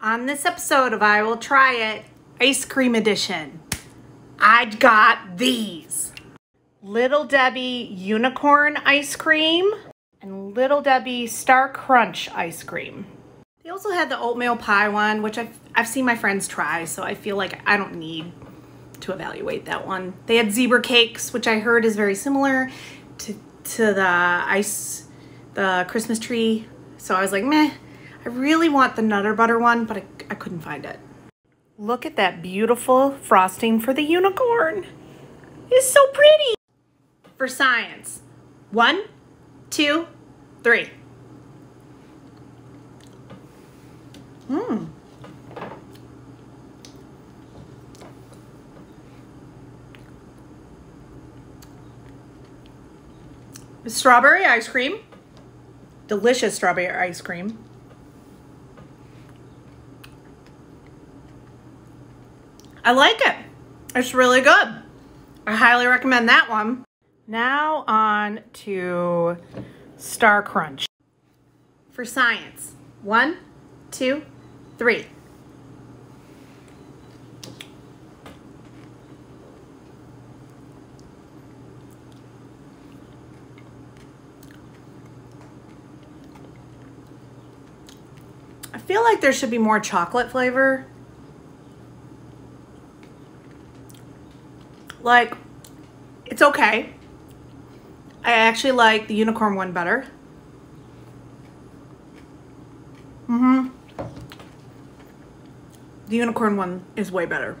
On this episode of I Will Try It Ice Cream Edition, I got these. Little Debbie Unicorn Ice Cream and Little Debbie Star Crunch Ice Cream. They also had the oatmeal pie one, which I've, I've seen my friends try, so I feel like I don't need to evaluate that one. They had zebra cakes, which I heard is very similar to, to the ice, the Christmas tree. So I was like, meh, I really want the Nutter Butter one, but I, I couldn't find it. Look at that beautiful frosting for the unicorn. It's so pretty. For science, one, two, three. Mmm. Strawberry ice cream. Delicious strawberry ice cream. I like it. It's really good. I highly recommend that one. Now on to Star Crunch. For science, one, two, three. I feel like there should be more chocolate flavor. Like, it's okay. I actually like the unicorn one better. Mm-hmm. The unicorn one is way better.